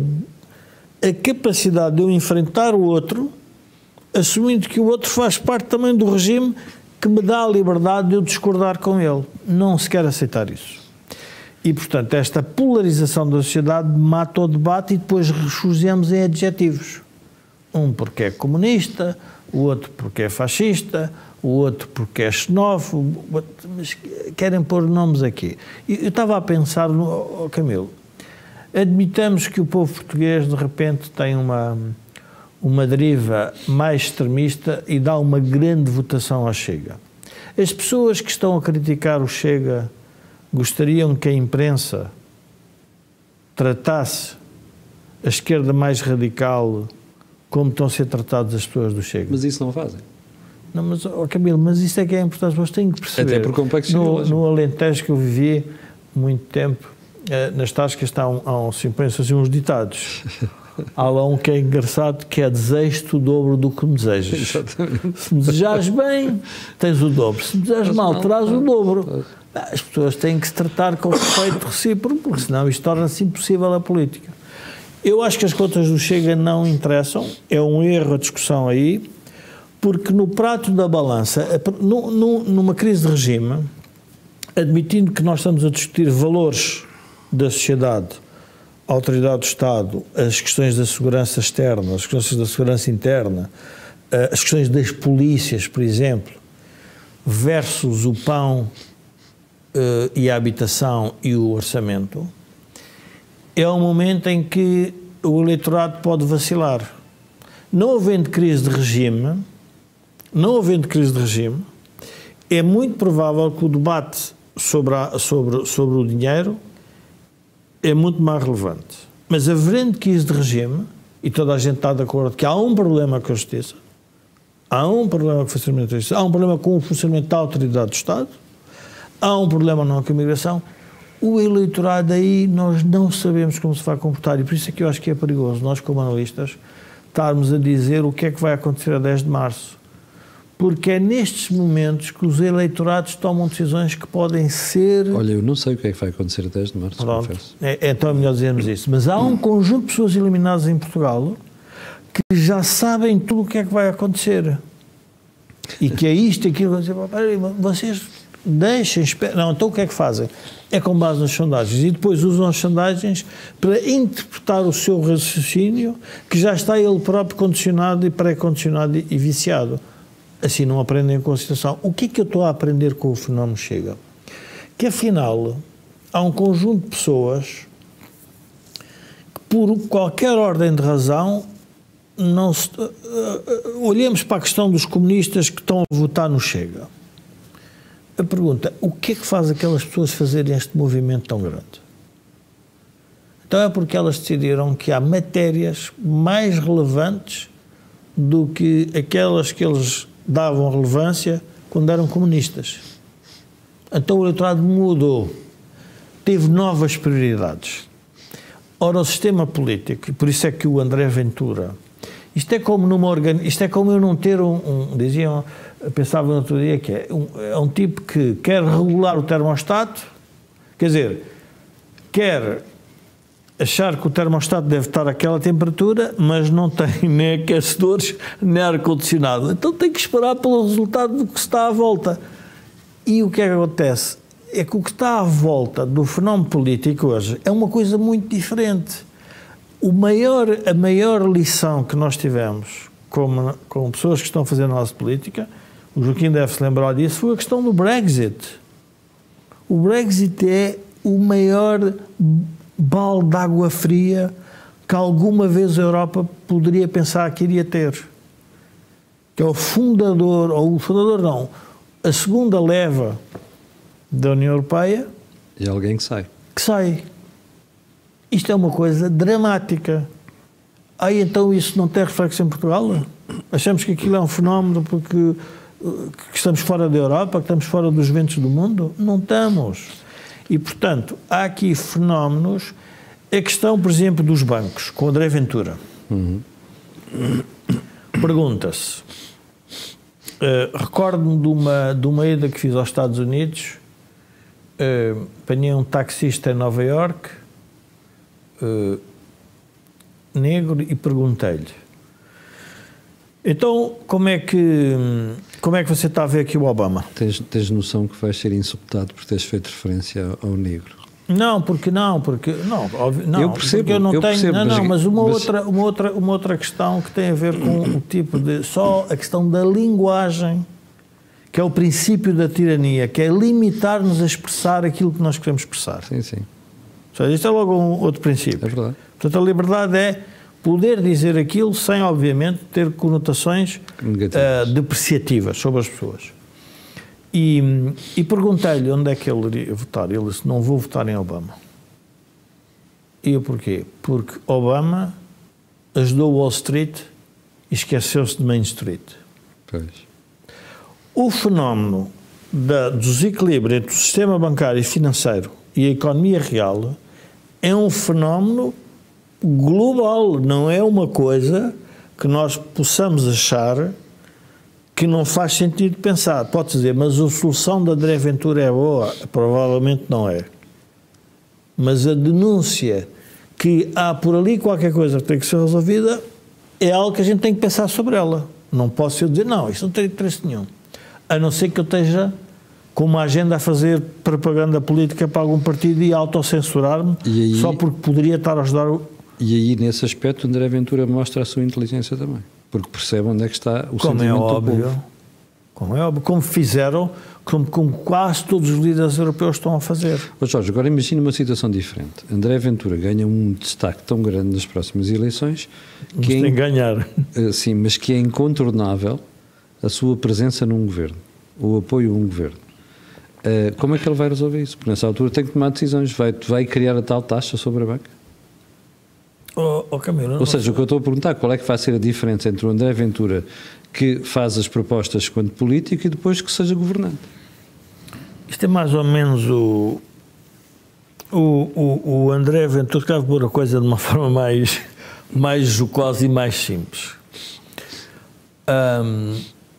a capacidade de eu enfrentar o outro, assumindo que o outro faz parte também do regime que me dá a liberdade de eu discordar com ele. Não se quer aceitar isso. E, portanto, esta polarização da sociedade mata o debate e depois refugemos em adjetivos. Um porque é comunista, o outro porque é fascista, o outro porque é xenófobo, mas querem pôr nomes aqui. Eu estava a pensar, no, oh Camilo, admitamos que o povo português de repente tem uma, uma deriva mais extremista e dá uma grande votação ao Chega. As pessoas que estão a criticar o Chega gostariam que a imprensa tratasse a esquerda mais radical como estão a ser tratadas as pessoas do Chega. Mas isso não fazem. Não, mas, oh Camilo, mas isso é que é importante, pessoas têm que perceber. Até por complexo no, no Alentejo que eu vivi muito tempo, eh, nas tascas está um, há um, se assim, uns ditados. *laughs* Há lá um que é engraçado, que é desejo-te o dobro do que me desejas. Exatamente. Se me desejas bem, tens o dobro. Se me desejas mal, terás o dobro. As pessoas têm que se tratar com respeito recíproco, porque senão isto torna-se impossível a política. Eu acho que as contas do Chega não interessam, é um erro a discussão aí, porque no prato da balança, numa crise de regime, admitindo que nós estamos a discutir valores da sociedade, a autoridade do Estado, as questões da segurança externa, as questões da segurança interna, as questões das polícias, por exemplo, versus o pão Uh, e a habitação e o orçamento, é um momento em que o eleitorado pode vacilar. Não havendo crise de regime, não havendo crise de regime, é muito provável que o debate sobre, a, sobre, sobre o dinheiro é muito mais relevante. Mas havendo crise de regime, e toda a gente está de acordo que há um problema com a justiça, Há um problema com o funcionamento da justiça, há um problema com o funcionamento da autoridade do Estado, há um problema não com a imigração. O eleitorado aí nós não sabemos como se vai comportar e por isso é que eu acho que é perigoso nós como analistas estarmos a dizer o que é que vai acontecer a 10 de março. Porque é nestes momentos que os eleitorados tomam decisões que podem ser. Olha, eu não sei o que é que vai acontecer a 10 de março, Pronto. confesso. É, é então é melhor dizermos isso. Mas há um conjunto de pessoas eliminadas em Portugal que já sabem tudo o que é que vai acontecer. E que é isto, aquilo. Peraí, Vocês deixem, esperem. Não, então o que é que fazem? É com base nas sondagens. E depois usam as sondagens para interpretar o seu raciocínio, que já está ele próprio condicionado e pré-condicionado e viciado. Assim não aprendem com a situação. O que é que eu estou a aprender com o fenómeno Chega? Que afinal há um conjunto de pessoas que, por qualquer ordem de razão, não se, uh, uh, olhemos para a questão dos comunistas que estão a votar no Chega. A pergunta, o que é que faz aquelas pessoas fazerem este movimento tão grande? Então é porque elas decidiram que há matérias mais relevantes do que aquelas que eles davam relevância quando eram comunistas. Então o eleitorado mudou, teve novas prioridades. Ora, o sistema político, e por isso é que o André Ventura, isto é como numa organ... isto é como eu não ter um, um diziam, pensava no outro dia que é um, é um tipo que quer regular o termostato, quer dizer, quer achar que o termostato deve estar àquela temperatura, mas não tem *laughs* nem aquecedores nem ar-condicionado. Então tem que esperar pelo resultado do que está à volta. E o que é que acontece? É que o que está à volta do fenómeno político hoje é uma coisa muito diferente. O maior, a maior lição que nós tivemos com, com pessoas que estão fazer a nossa política, o Joaquim deve se lembrar disso, foi a questão do Brexit. O Brexit é o maior balde de água fria que alguma vez a Europa poderia pensar que iria ter. Que é o fundador, ou o fundador não, a segunda leva da União Europeia. E alguém que sai. Que sai. Isto é uma coisa dramática. Aí então isso não tem reflexo em Portugal? Achamos que aquilo é um fenómeno porque que estamos fora da Europa, que estamos fora dos ventos do mundo? Não estamos. E, portanto, há aqui fenómenos. A questão, por exemplo, dos bancos, com André Ventura. Uhum. Pergunta-se. Uh, Recordo-me de uma, de uma ida que fiz aos Estados Unidos. Uh, apanhei um taxista em Nova York, uh, negro, e perguntei-lhe: Então, como é que. Como é que você está a ver aqui o Obama? Tens, tens noção que vais ser insultado por teres feito referência ao negro? Não, porque não, porque não, óbvio, não eu percebo, eu não eu tenho, percebo, não, não, mas, mas uma mas... outra, uma outra, uma outra questão que tem a ver com o tipo de só a questão da linguagem, que é o princípio da tirania, que é limitar-nos a expressar aquilo que nós queremos expressar. Sim, sim. Ou seja, isto é logo um outro princípio. É verdade. Portanto, a liberdade é poder dizer aquilo sem, obviamente, ter conotações uh, depreciativas sobre as pessoas. E, e perguntei-lhe onde é que ele iria votar. Ele disse: Não vou votar em Obama. E eu porquê? Porque Obama ajudou Wall Street e esqueceu-se de Main Street. Pois. O fenómeno da, do desequilíbrio entre o sistema bancário e financeiro e a economia real é um fenómeno global, não é uma coisa que nós possamos achar que não faz sentido pensar. Pode dizer, mas a solução da André Ventura é boa? Provavelmente não é. Mas a denúncia que há por ali qualquer coisa que tem que ser resolvida é algo que a gente tem que pensar sobre ela. Não posso eu dizer, não, isso não tem interesse nenhum. A não ser que eu esteja com uma agenda a fazer propaganda política para algum partido e autocensurar-me só porque poderia estar a ajudar o... E aí, nesse aspecto, André Ventura mostra a sua inteligência também. Porque percebe onde é que está o como é sentimento óbvio, do povo. Como é óbvio. Como fizeram, como, como quase todos os líderes europeus estão a fazer. Ô Jorge, agora imagine uma situação diferente. André Ventura ganha um destaque tão grande nas próximas eleições que é, tem ganhar. *laughs* eh, sim, mas que é incontornável a sua presença num governo, o apoio a um governo. Eh, como é que ele vai resolver isso? Porque nessa altura tem que tomar decisões. Vai, vai criar a tal taxa sobre a banca? Oh, oh Camilo, Ou seja, o que eu estou a perguntar, qual é que vai ser a diferença entre o André Ventura que faz as propostas quanto político e depois que seja governante? Isto é mais ou menos o, o, o, o André Ventura, que pôr a coisa de uma *laughs* forma mais, mais jocosa e mais simples. Um,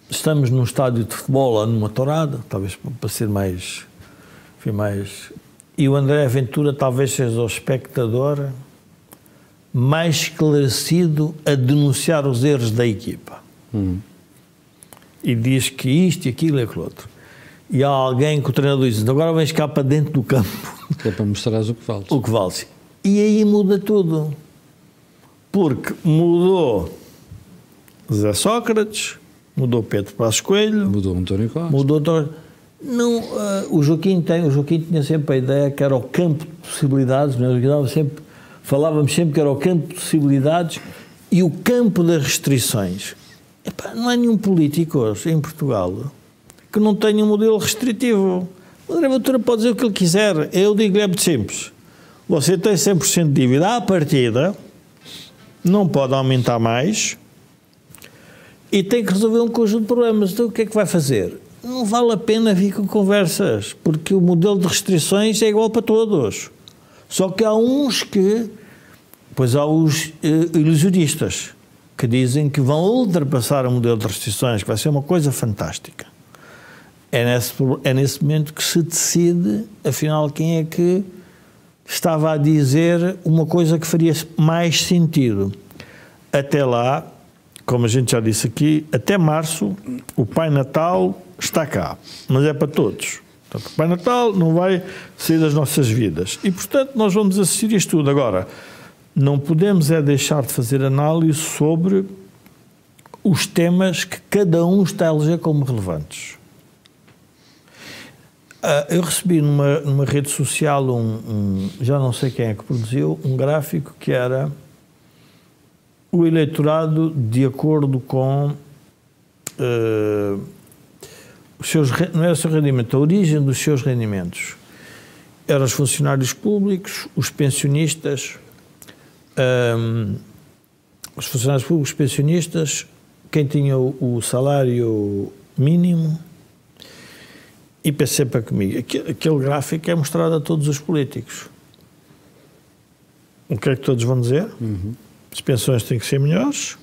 estamos num estádio de futebol ou numa tourada, talvez para ser mais, enfim, mais. E o André Ventura talvez seja o espectador mais esclarecido a denunciar os erros da equipa. Hum. E diz que isto e aquilo e aquilo outro. E há alguém que o treinador diz: agora vens cá para dentro do campo. *laughs* É para mostrares o que vale. O que vale. E aí muda tudo. Porque mudou Zé Sócrates, mudou Pedro Passos Coelho, mudou António Costa. Mudou não, uh, o Joaquim tem, o Joaquim tinha sempre a ideia que era o campo de possibilidades, mas sempre falávamos sempre que era o campo de possibilidades e o campo das restrições. Epá, não há nenhum político hoje em Portugal que não tenha um modelo restritivo. O André Ventura pode dizer o que ele quiser. Eu digo-lhe é muito simples. Você tem 100% de dívida à partida, não pode aumentar mais e tem que resolver um conjunto de problemas. Então o que é que vai fazer? Não vale a pena vir com conversas, porque o modelo de restrições é igual para todos. Só que há uns que. Pois há os uh, ilusionistas que dizem que vão ultrapassar o modelo de restrições, que vai ser uma coisa fantástica. É nesse, é nesse momento que se decide, afinal, quem é que estava a dizer uma coisa que faria mais sentido. Até lá, como a gente já disse aqui, até março o Pai Natal está cá, mas é para todos. Portanto, o Pai Natal não vai sair das nossas vidas. E, portanto, nós vamos assistir isto tudo. Agora, não podemos é deixar de fazer análise sobre os temas que cada um está a eleger como relevantes. Ah, eu recebi numa, numa rede social um, um, já não sei quem é que produziu, um gráfico que era o eleitorado de acordo com uh, os seus, não era o seu rendimento, a origem dos seus rendimentos. Eram os funcionários públicos, os pensionistas, um, os funcionários públicos, os pensionistas, quem tinha o, o salário mínimo, e pensei para comigo, aquele, aquele gráfico é mostrado a todos os políticos. O que é que todos vão dizer? Uhum. As pensões têm que ser melhores,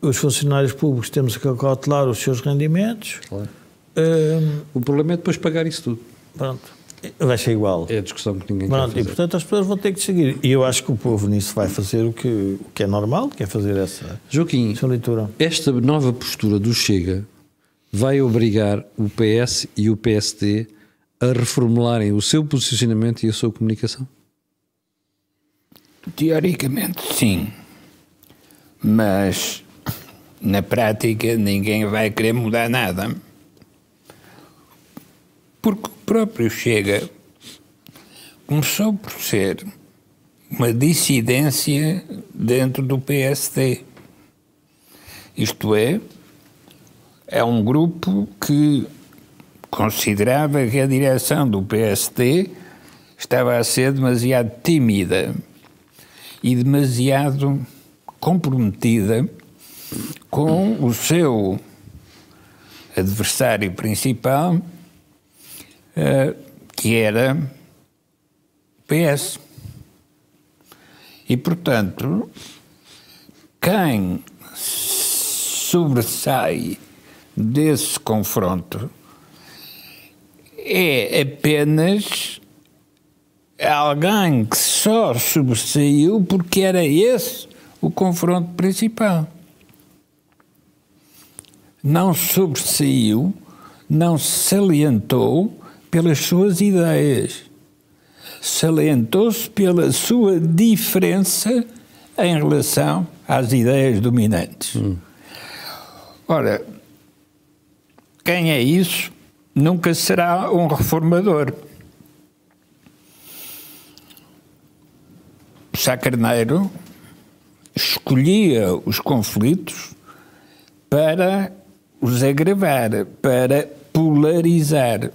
os funcionários públicos temos que cautelar os seus rendimentos. Claro. Um, o problema é depois pagar isso tudo. Pronto. Vai ser igual. É a discussão que ninguém Pronto, quer fazer. E, portanto, as pessoas vão ter que seguir. E eu acho que o povo nisso vai fazer o que, o que é normal, que é fazer essa, Joaquim, essa leitura. Esta nova postura do Chega vai obrigar o PS e o PSD a reformularem o seu posicionamento e a sua comunicação? Teoricamente, sim. Mas na prática ninguém vai querer mudar nada. Porque o próprio Chega começou por ser uma dissidência dentro do PSD. Isto é, é um grupo que considerava que a direção do PSD estava a ser demasiado tímida e demasiado comprometida com o seu adversário principal, uh, que era PS. E, portanto, quem sobressai desse confronto é apenas alguém que só sobressaiu porque era esse o confronto principal não sobressaiu, não salientou pelas suas ideias. Salientou-se pela sua diferença em relação às ideias dominantes. Hum. Ora, quem é isso nunca será um reformador. Sá Carneiro escolhia os conflitos para os agravar, para polarizar.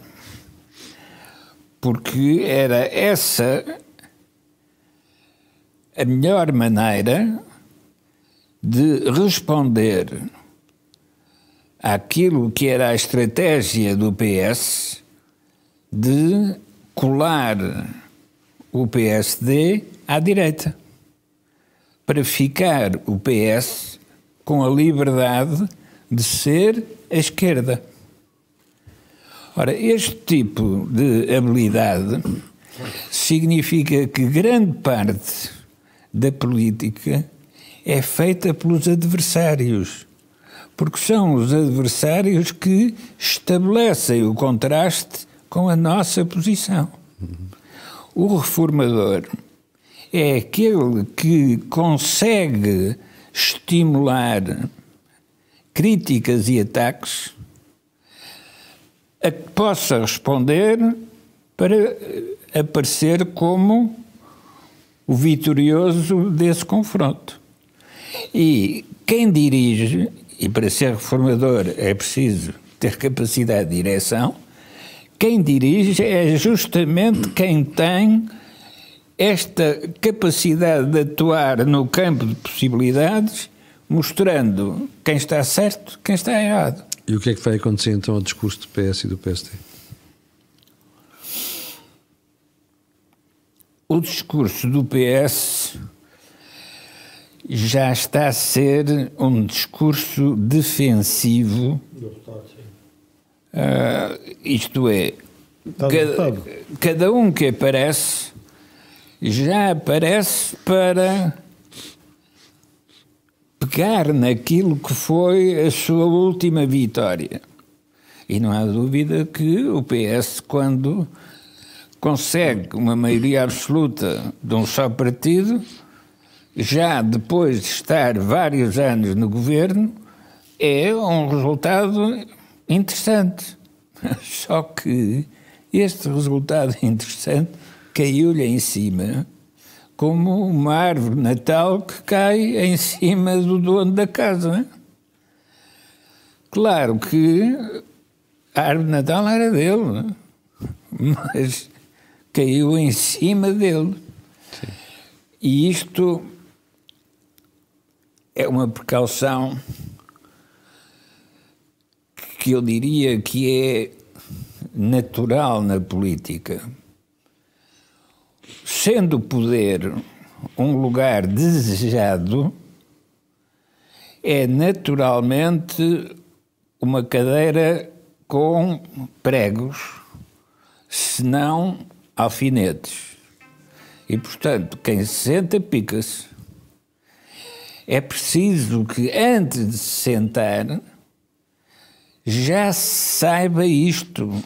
Porque era essa a melhor maneira de responder àquilo que era a estratégia do PS de colar o PSD à direita, para ficar o PS com a liberdade de ser a esquerda. Ora, este tipo de habilidade significa que grande parte da política é feita pelos adversários, porque são os adversários que estabelecem o contraste com a nossa posição. O reformador é aquele que consegue estimular críticas e ataques a que possa responder para aparecer como o vitorioso desse confronto. E quem dirige, e para ser reformador é preciso ter capacidade de direção, quem dirige é justamente quem tem esta capacidade de atuar no campo de possibilidades, mostrando quem está certo, quem está errado. E o que é que vai acontecer então ao discurso do PS e do PSD? O discurso do PS já está a ser um discurso defensivo. Uh, isto é, cada, cada um que aparece já aparece para pegar naquilo que foi a sua última vitória. E não há dúvida que o PS, quando consegue uma maioria absoluta de um só partido, já depois de estar vários anos no governo, é um resultado interessante. *laughs* Só que este resultado interessante caiu-lhe em cima como uma árvore natal que cai em cima do dono da casa. Claro que a árvore natal era dele, mas caiu em cima dele. Sim. E isto é uma precaução que eu diria que é natural na política. Sendo o poder um lugar desejado, é naturalmente uma cadeira com pregos, se não alfinetes. E, portanto, quem se senta, pica-se. É preciso que, antes de se sentar, já saiba isto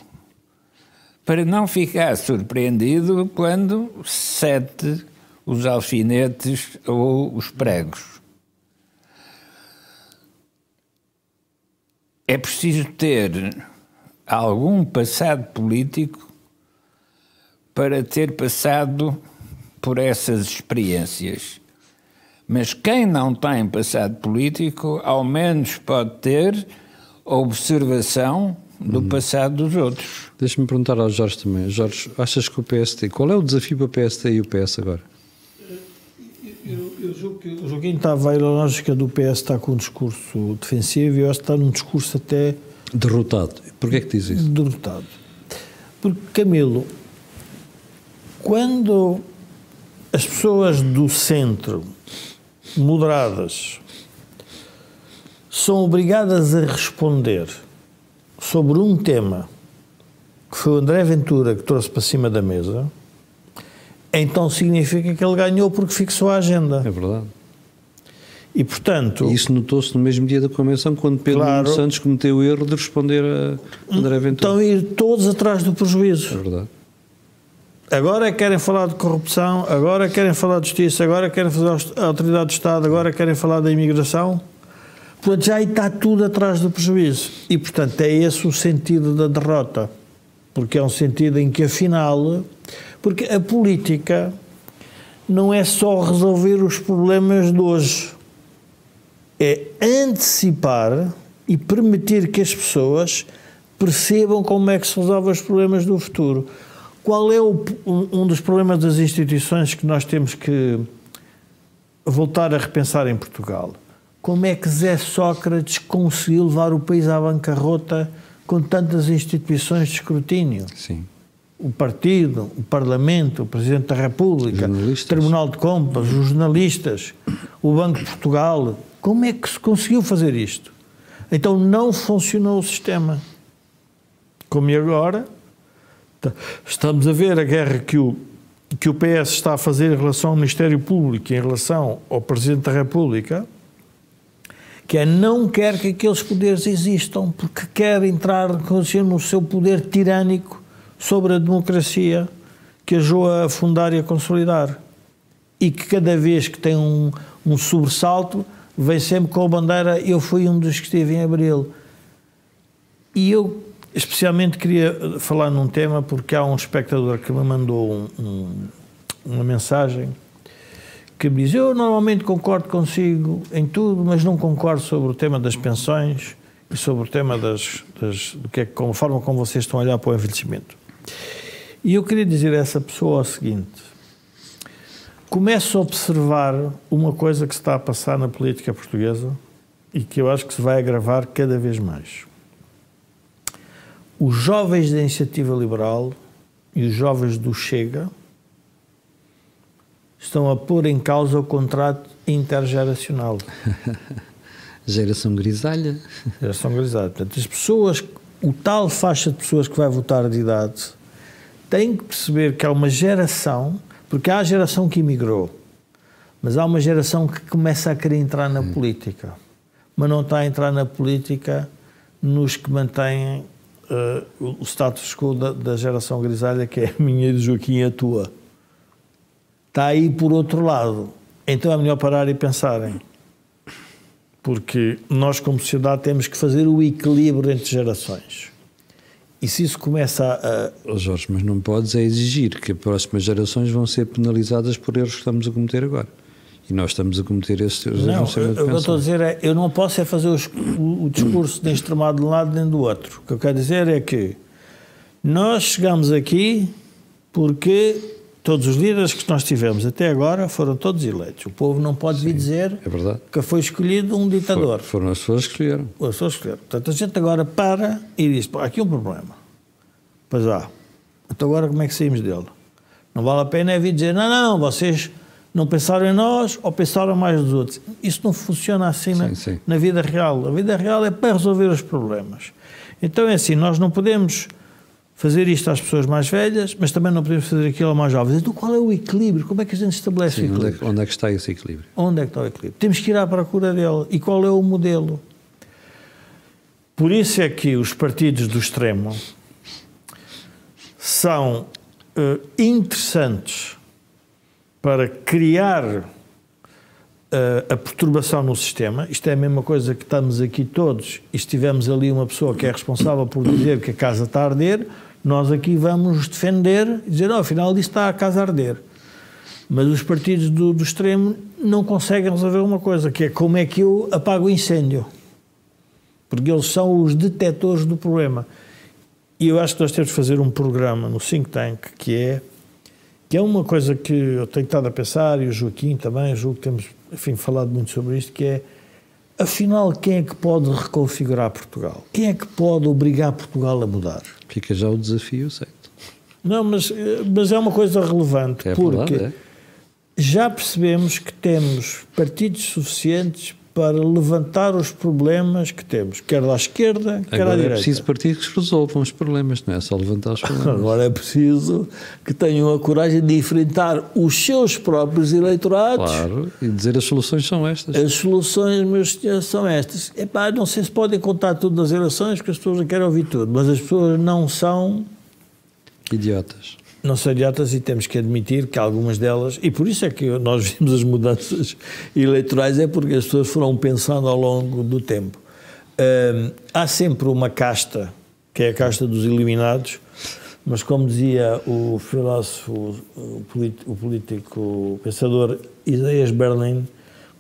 para não ficar surpreendido quando sete os alfinetes ou os pregos. É preciso ter algum passado político para ter passado por essas experiências. Mas quem não tem passado político, ao menos pode ter observação do passado dos outros. Deixa-me perguntar ao Jorge também. Jorge, achas que o PST, qual é o desafio para o PST e o PS agora? Eu, eu julgo que o Joaquim está a ver a lógica do PS está com um discurso defensivo e eu acho que está num discurso até... Derrotado. Porquê é que diz isso? Derrotado. Porque, Camilo, quando as pessoas do centro, moderadas, são obrigadas a responder sobre um tema que foi o André Ventura que trouxe para cima da mesa, então significa que ele ganhou porque fixou a agenda. É verdade. E, portanto... Isso notou-se no mesmo dia da convenção, quando Pedro claro, Santos cometeu o erro de responder a André Ventura. Estão a ir todos atrás do prejuízo. É verdade. Agora querem falar de corrupção, agora querem falar de justiça, agora querem falar a autoridade do Estado, agora querem falar da imigração. Portanto, já está tudo atrás do prejuízo. E, portanto, é esse o sentido da derrota. Porque é um sentido em que, afinal, porque a política não é só resolver os problemas de hoje, é antecipar e permitir que as pessoas percebam como é que se resolvem os problemas do futuro. Qual é o, um, um dos problemas das instituições que nós temos que voltar a repensar em Portugal. Como é que Zé Sócrates conseguiu levar o país à bancarrota com tantas instituições de escrutínio? Sim. O partido, o Parlamento, o Presidente da República, o Tribunal de Contas, os jornalistas, o Banco de Portugal. Como é que se conseguiu fazer isto? Então não funcionou o sistema. Como e agora, estamos a ver a guerra que o, que o PS está a fazer em relação ao Ministério Público, em relação ao Presidente da República, que é não quer que aqueles poderes existam, porque quer entrar no seu poder tirânico sobre a democracia que ajudou a fundar e a consolidar. E que cada vez que tem um, um sobressalto, vem sempre com a bandeira eu fui um dos que esteve em Abril. E eu especialmente queria falar num tema porque há um espectador que me mandou um, um, uma mensagem que me diz eu normalmente concordo consigo em tudo, mas não concordo sobre o tema das pensões e sobre o tema das, das do que é, como forma como vocês estão a olhar para o envelhecimento. E eu queria dizer a essa pessoa o seguinte: começo a observar uma coisa que se está a passar na política portuguesa e que eu acho que se vai agravar cada vez mais. Os jovens da Iniciativa Liberal e os jovens do Chega estão a pôr em causa o contrato intergeracional. *laughs* Geração grisalha. Geração grisalha. Portanto, as pessoas, o tal faixa de pessoas que vai votar de idade, tem que perceber que há uma geração porque há a geração que emigrou, mas há uma geração que começa a querer entrar na hum. política, mas não está a entrar na política nos que mantêm uh, o status quo da, da, geração grisalha, que é a minha e do Joaquim a tua. Está aí por outro lado. Então é melhor parar e pensarem. Porque nós, como sociedade, temos que fazer o equilíbrio entre gerações. E se isso começa a. Oh Jorge, mas não podes é exigir que as próximas gerações vão ser penalizadas por erros que estamos a cometer agora. E nós estamos a cometer esses erros. Não, eu, eu estou a dizer é, eu não posso é fazer os, o, o, discurso nem extremado de um lado nem do outro. O que eu quero dizer é que nós chegamos aqui porque todos os líderes que nós tivemos até agora foram todos eleitos. O povo não pode Sim, vir dizer é que foi escolhido um ditador. For, foram as pessoas que escolheram. As pessoas que escolheram. Portanto, a gente agora para e diz: Pô, aqui um problema. Pois há. Então agora como é que saímos dele? Não vale a pena é vir dizer: não, não, vocês não pensaram em nós ou pensaram mais dos outros. Isso não funciona assim sim, na, sim. na vida real. A vida real é para resolver os problemas. Então é assim: nós não podemos fazer isto às pessoas mais velhas, mas também não podemos fazer aquilo aos mais jovens. Então qual é o equilíbrio? Como é que a gente estabelece Sim, o equilíbrio? Onde é, onde é, que está esse equilíbrio? Onde é que está o equilíbrio? Temos que ir à procura dele. E qual é o modelo? Por isso é que os partidos do extremo são uh, interessantes para criar uh, a perturbação no sistema. Isto é a mesma coisa que estamos aqui todos e se tivermos ali uma pessoa que é responsável por dizer que a casa está a arder, nós aqui vamos defender e dizer, oh, afinal disso está a casa a arder. Mas os partidos do, do, extremo não conseguem resolver uma coisa, que é como é que eu apago o incêndio. Porque eles são os detectores do problema. E eu acho que nós temos de fazer um programa no Think Tank que é que é uma coisa que eu tenho estado a pensar, e o Joaquim também, julgo que temos, enfim, falado muito sobre isto, que é, afinal, quem é que pode reconfigurar Portugal? Quem é que pode obrigar Portugal a mudar? Fica já o desafio, certo? Não, mas, mas é uma coisa relevante, é porque verdade, é. já percebemos que temos partidos suficientes para levantar os problemas que temos, quer da esquerda, quer Agora à direita. é preciso partidos que resolvam os problemas, não é só levantar os problemas. *laughs* Agora é preciso que tenham a coragem de enfrentar os seus próprios eleitorados. Claro, e dizer as soluções são estas. As soluções, meus senhores, são estas. Epá, não sei se podem contar tudo nas eleições, porque as pessoas não querem ouvir tudo, mas as pessoas não são... Idiotas não são idiotas e temos que admitir que algumas delas, e por isso é que nós vimos as mudanças *laughs* eleitorais, é porque as pessoas foram pensando ao longo do tempo. Um, há sempre uma casta, que é a casta dos eliminados, mas como dizia o filósofo, o político o pensador Isaias Berlin,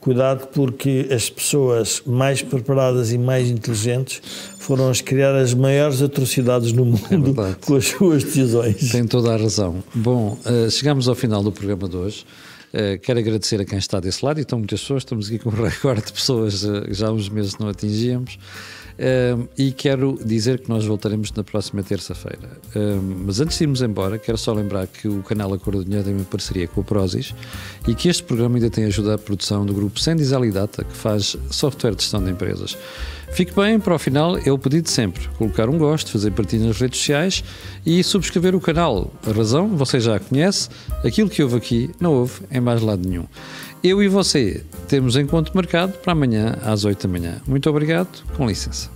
Cuidado porque as pessoas mais preparadas e mais inteligentes foram as criar as maiores atrocidades no mundo é com as suas decisões. Tem toda a razão. Bom, uh, chegamos ao final do programa de hoje. Uh, quero agradecer a quem está desse lado, e estão muitas pessoas, estamos aqui com um *laughs* recorde de pessoas, uh, já há uns meses não atingíamos. Um, e quero dizer que nós voltaremos na próxima terça-feira. Um, mas antes de irmos embora, quero só lembrar que o canal A Cor do Dinheiro tem uma parceria com a Prozis e que este programa ainda tem ajudado a produção do grupo Sendis Alidata, que faz software de gestão de empresas. Fique bem, para o final, é o pedido sempre: colocar um gosto, fazer partilha nas redes sociais e subscrever o canal. A razão, você já a conhece, aquilo que houve aqui não houve em mais lado nenhum. Eu e você temos encontro marcado para amanhã às 8 da manhã. Muito obrigado, com licença.